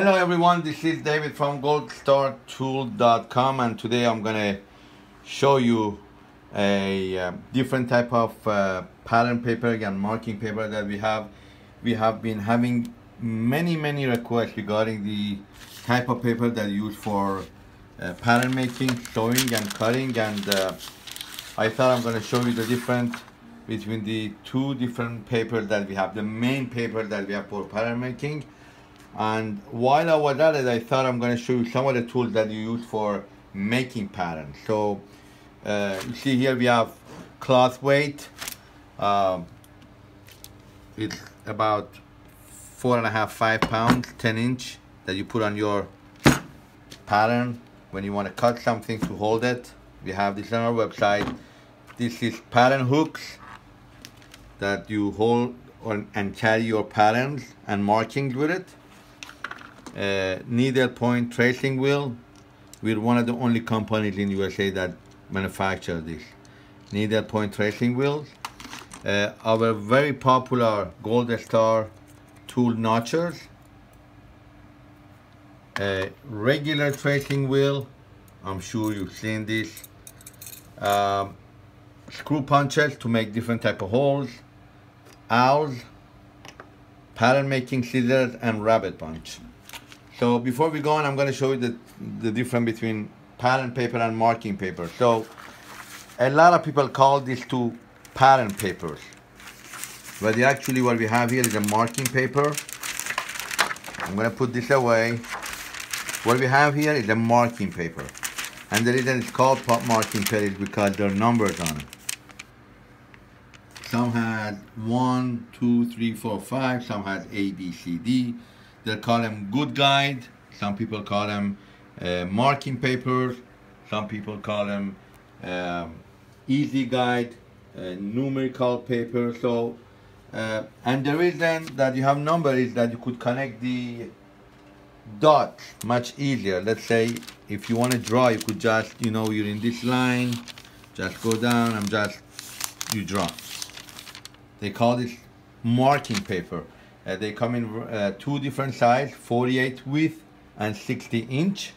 Hello everyone, this is David from goldstartool.com and today I'm gonna show you a uh, different type of uh, pattern paper and marking paper that we have. We have been having many many requests regarding the type of paper that you use for uh, pattern making, sewing and cutting and uh, I thought I'm gonna show you the difference between the two different papers that we have. The main paper that we have for pattern making and while I was at it, I thought I'm going to show you some of the tools that you use for making patterns. So uh, you see here we have cloth weight. Um, it's about four and a half, five pounds, 10 inch that you put on your pattern when you want to cut something to hold it. We have this on our website. This is pattern hooks that you hold on and carry your patterns and markings with it uh, needle point tracing wheel. We're one of the only companies in USA that manufacture this needle point tracing wheels. Uh, our very popular Gold Star tool notchers. A regular tracing wheel. I'm sure you've seen this. Um, screw punches to make different type of holes. Awls, pattern making scissors, and rabbit punch. So before we go on, I'm going to show you the, the difference between pattern paper and marking paper. So a lot of people call these two pattern papers. But actually what we have here is a marking paper. I'm going to put this away. What we have here is a marking paper. And the reason it's called pop marking paper is because there are numbers on it. Some has one, two, three, four, five. Some has A, B, C, D. They call them good guide. Some people call them uh, marking papers. Some people call them um, easy guide, uh, numerical paper. So, uh, and the reason that you have number is that you could connect the dots much easier. Let's say if you want to draw, you could just, you know, you're in this line, just go down and just, you draw. They call this marking paper. Uh, they come in uh, two different size, 48 width and 60 inch.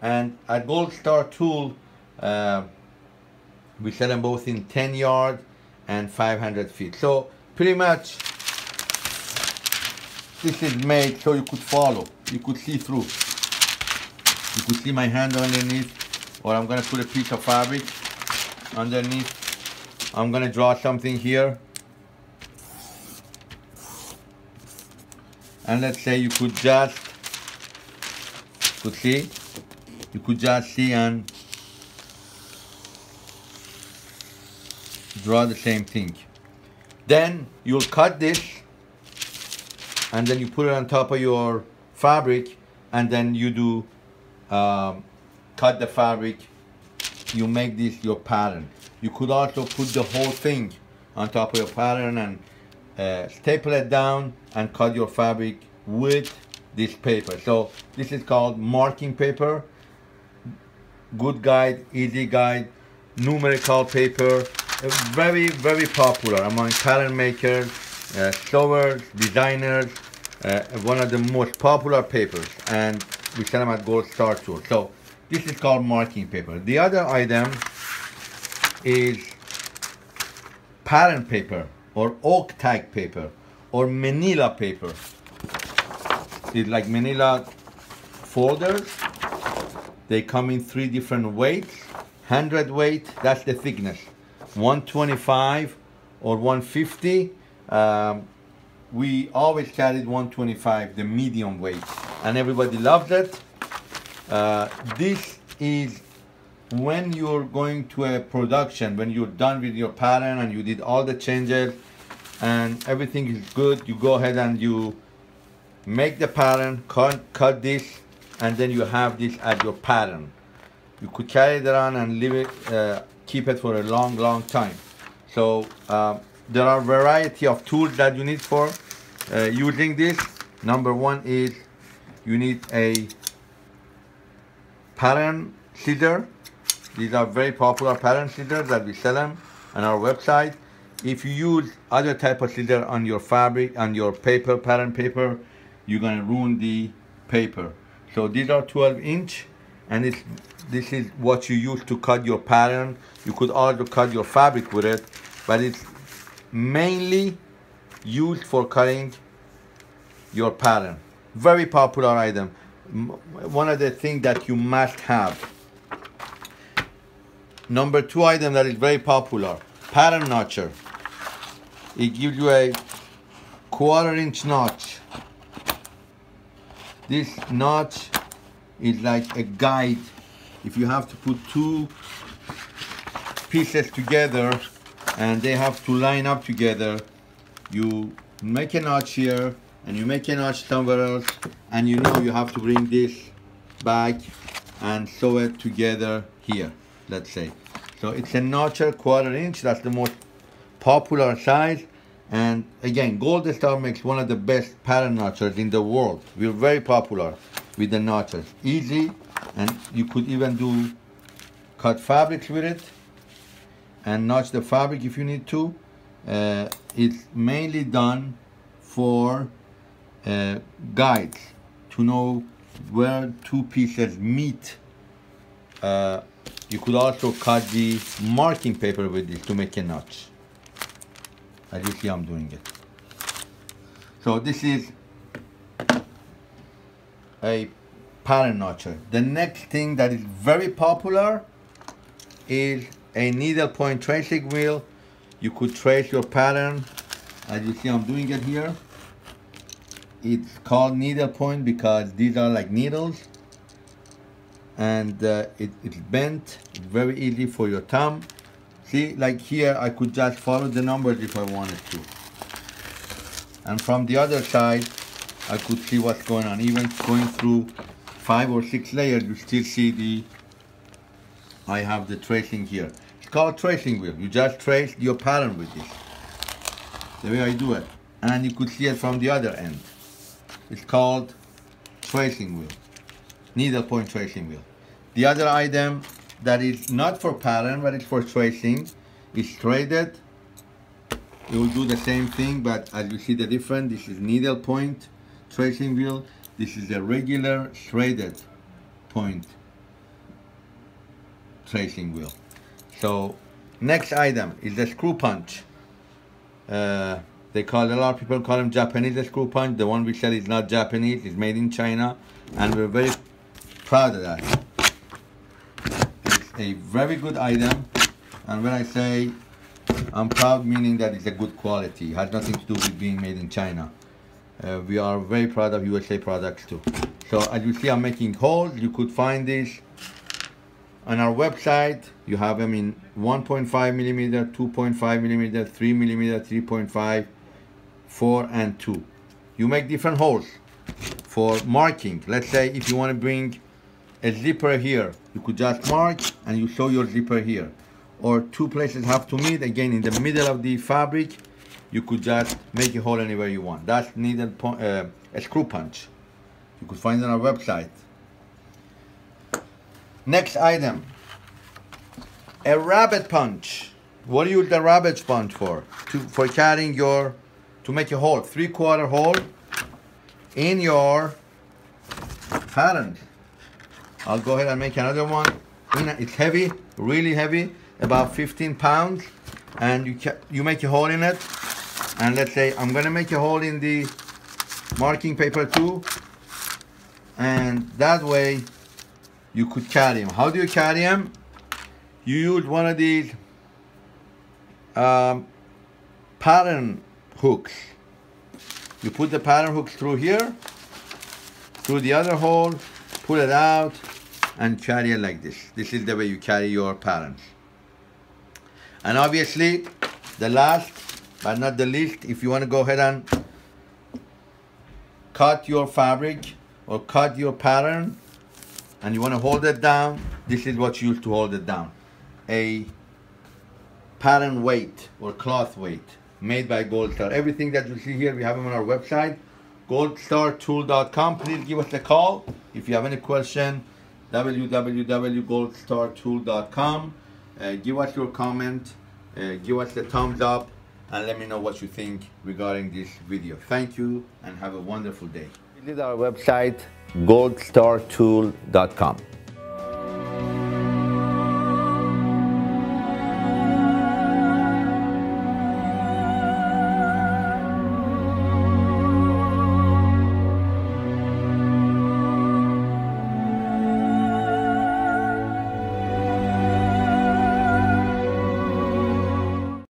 And at Gold Star Tool, uh, we sell them both in 10 yard and 500 feet. So pretty much this is made so you could follow, you could see through. You could see my hand underneath or I'm gonna put a piece of fabric underneath. I'm gonna draw something here and let's say you could just could see you could just see and draw the same thing. Then you'll cut this and then you put it on top of your fabric and then you do um, cut the fabric. You make this your pattern. You could also put the whole thing on top of your pattern and uh, staple it down and cut your fabric with this paper. So this is called marking paper, good guide, easy guide, numerical paper, uh, very, very popular among pattern makers, uh, sewers, designers, uh, one of the most popular papers and we sell them at Gold Star Tool. So this is called marking paper. The other item is pattern paper or oak tag paper or manila paper. It's like manila folders. They come in three different weights. 100 weight, that's the thickness. 125 or 150. Um, we always carried 125, the medium weight, and everybody loves it. Uh, this is when you're going to a production, when you're done with your pattern and you did all the changes and everything is good, you go ahead and you make the pattern, cut, cut this, and then you have this as your pattern. You could carry it around and leave it, uh, keep it for a long, long time. So uh, there are variety of tools that you need for uh, using this. Number one is you need a pattern scissor these are very popular pattern scissors that we sell them on our website. If you use other type of scissor on your fabric, on your paper, pattern paper, you're gonna ruin the paper. So these are 12 inch and it's, this is what you use to cut your pattern. You could also cut your fabric with it, but it's mainly used for cutting your pattern. Very popular item. One of the things that you must have. Number two item that is very popular, pattern notcher. It gives you a quarter inch notch. This notch is like a guide. If you have to put two pieces together and they have to line up together, you make a notch here and you make a notch somewhere else and you know you have to bring this back and sew it together here, let's say. So it's a notcher quarter inch, that's the most popular size. And again, Gold Star makes one of the best pattern notchers in the world. We're very popular with the notchers. Easy, and you could even do cut fabrics with it and notch the fabric if you need to. Uh, it's mainly done for uh, guides to know where two pieces meet. Uh, you could also cut the marking paper with this to make a notch. As you see, I'm doing it. So this is a pattern notcher. The next thing that is very popular is a needle point tracing wheel. You could trace your pattern. As you see, I'm doing it here. It's called needle point because these are like needles. And uh, it, it's bent, very easy for your thumb. See, like here, I could just follow the numbers if I wanted to. And from the other side, I could see what's going on. Even going through five or six layers, you still see the, I have the tracing here. It's called tracing wheel. You just trace your pattern with this. The way I do it. And you could see it from the other end. It's called tracing wheel. Needle point tracing wheel. The other item that is not for pattern, but it's for tracing is threaded. It will do the same thing, but as you see the difference, this is needle point tracing wheel. This is a regular threaded point tracing wheel. So next item is the screw punch. Uh, they call a lot of people call them Japanese screw punch. The one we sell is not Japanese; it's made in China, and we're very proud of that. It's a very good item, and when I say I'm proud, meaning that it's a good quality. It has nothing to do with being made in China. Uh, we are very proud of USA products too. So as you see, I'm making holes. You could find this on our website. You have them in 1.5 millimeter, 2.5 millimeter, 3 millimeter, 3.5, 4, and 2. You make different holes for marking. Let's say if you want to bring a zipper here, you could just mark and you show your zipper here. Or two places have to meet, again in the middle of the fabric, you could just make a hole anywhere you want. That's needle uh, a screw punch. You could find on our website. Next item, a rabbit punch. What do you use the rabbit punch for? To, for carrying your, to make a hole, three quarter hole in your pattern. I'll go ahead and make another one. It's heavy, really heavy, about 15 pounds. And you, you make a hole in it. And let's say I'm gonna make a hole in the marking paper too. And that way you could carry them how do you carry them you use one of these um, pattern hooks. You put the pattern hook through here through the other hole pull it out and carry it like this this is the way you carry your patterns and obviously the last but not the least, if you want to go ahead and cut your fabric or cut your pattern and you want to hold it down, this is what you use to hold it down. A pattern weight or cloth weight made by Gold Star. Everything that you see here, we have them on our website, goldstartool.com. Please give us a call if you have any question, www.goldstartool.com. Uh, give us your comment, uh, give us a thumbs up, and let me know what you think regarding this video. Thank you and have a wonderful day. Visit our website goldstartool.com.